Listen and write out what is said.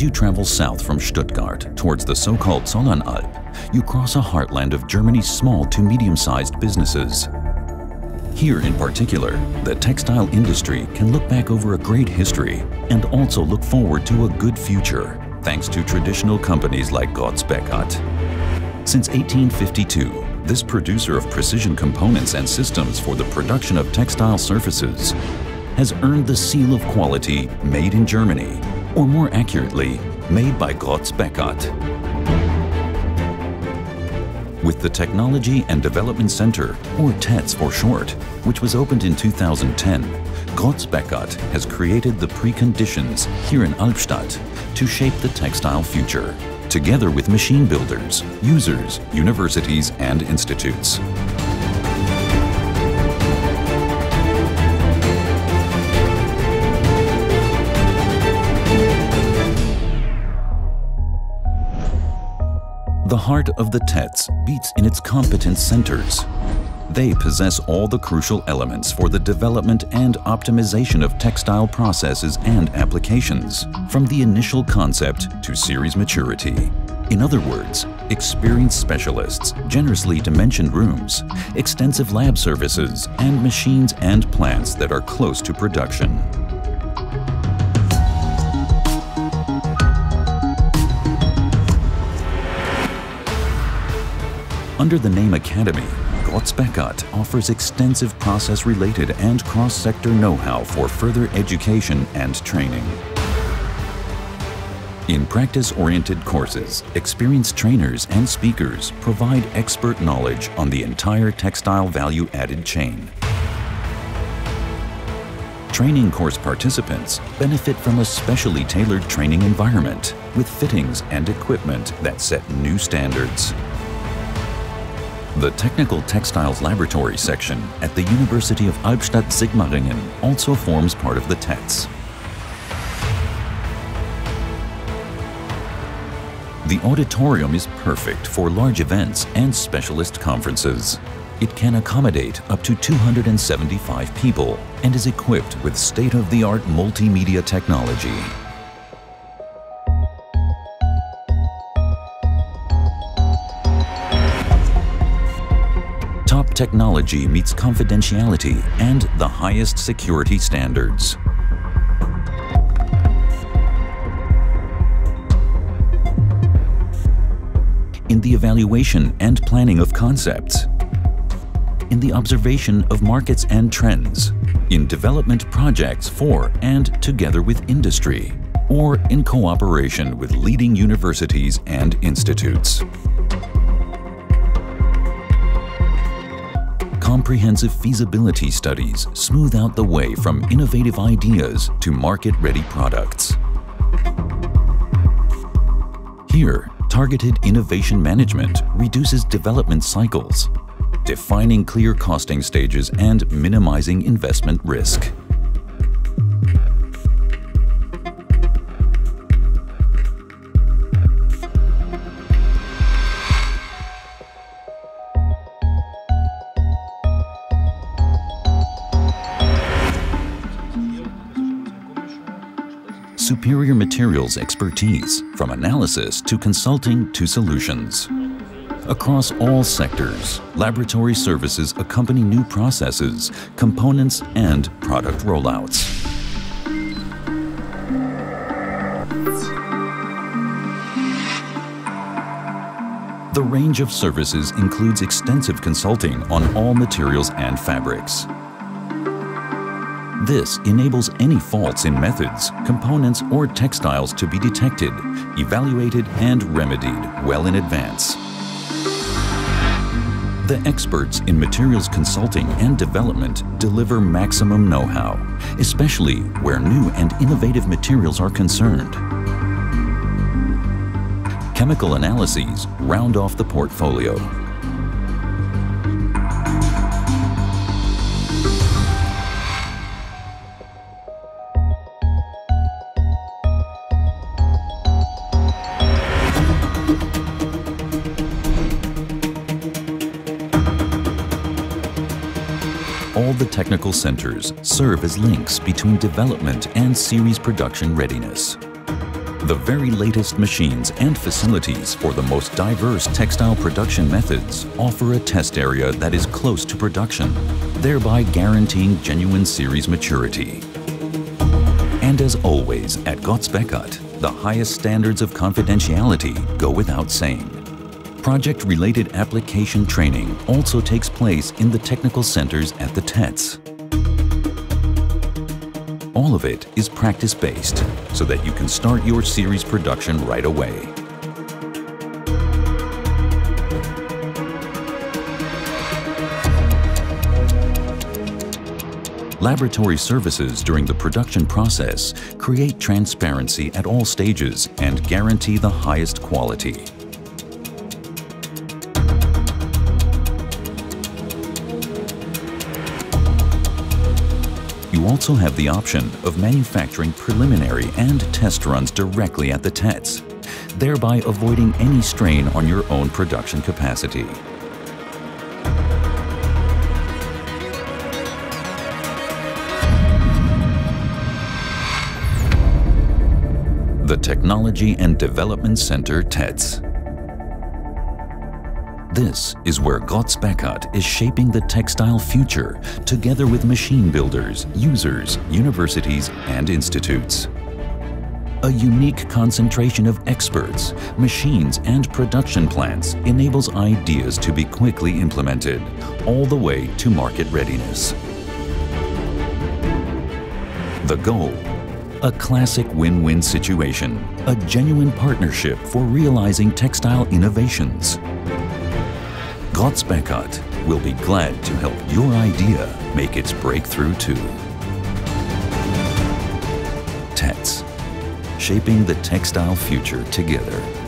As you travel south from Stuttgart towards the so-called Zollernalb, you cross a heartland of Germany's small to medium-sized businesses. Here in particular, the textile industry can look back over a great history and also look forward to a good future thanks to traditional companies like Groz-Beckert. Since 1852, this producer of precision components and systems for the production of textile surfaces has earned the seal of quality made in Germany, or more accurately, made by Groz-Beckert. With the Technology and Development Center, or TEZ for short, which was opened in 2010, Groz-Beckert has created the preconditions here in Albstadt to shape the textile future, together with machine builders, users, universities and institutes. The heart of the TEZ beats in its competence centers. They possess all the crucial elements for the development and optimization of textile processes and applications, from the initial concept to series maturity. In other words, experienced specialists, generously dimensioned rooms, extensive lab services, and machines and plants that are close to production. Under the name Academy, Groz-Beckert offers extensive process-related and cross-sector know-how for further education and training. In practice-oriented courses, experienced trainers and speakers provide expert knowledge on the entire textile value-added chain. Training course participants benefit from a specially tailored training environment with fittings and equipment that set new standards. The Technical Textiles Laboratory section at the University of Albstadt-Sigmaringen also forms part of the TEZ. The auditorium is perfect for large events and specialist conferences. It can accommodate up to 275 people and is equipped with state-of-the-art multimedia technology. Technology meets confidentiality and the highest security standards. In the evaluation and planning of concepts, in the observation of markets and trends, in development projects for and together with industry, or in cooperation with leading universities and institutes. Comprehensive feasibility studies smooth out the way from innovative ideas to market-ready products. Here, targeted innovation management reduces development cycles, defining clear costing stages and minimizing investment risk. Superior materials expertise, from analysis to consulting to solutions. Across all sectors, laboratory services accompany new processes, components, and product rollouts. The range of services includes extensive consulting on all materials and fabrics, this enables any faults in methods, components, or textiles to be detected, evaluated, and remedied well in advance. The experts in materials consulting and development deliver maximum know-how, especially where new and innovative materials are concerned. Chemical analyses round off the portfolio all the technical centers serve as links between development and series production readiness. The very latest machines and facilities for the most diverse textile production methods offer a test area that is close to production, thereby guaranteeing genuine series maturity. And as always at Groz-Beckert, the highest standards of confidentiality go without saying. Project-related application training also takes place in the technical centers at the TEZ. All of it is practice-based so that you can start your series production right away. Laboratory services during the production process create transparency at all stages and guarantee the highest quality. You also have the option of manufacturing preliminary and test runs directly at the TEZ, thereby avoiding any strain on your own production capacity. The Technology and Development Center TEZ. This is where Groz-Beckert is shaping the textile future together with machine builders, users, universities and institutes. A unique concentration of experts, machines and production plants enables ideas to be quickly implemented, all the way to market readiness. The goal a classic win-win situation, a genuine partnership for realizing textile innovations. Groz-Beckert will be glad to help your idea make its breakthrough too. TEZ, shaping the textile future together.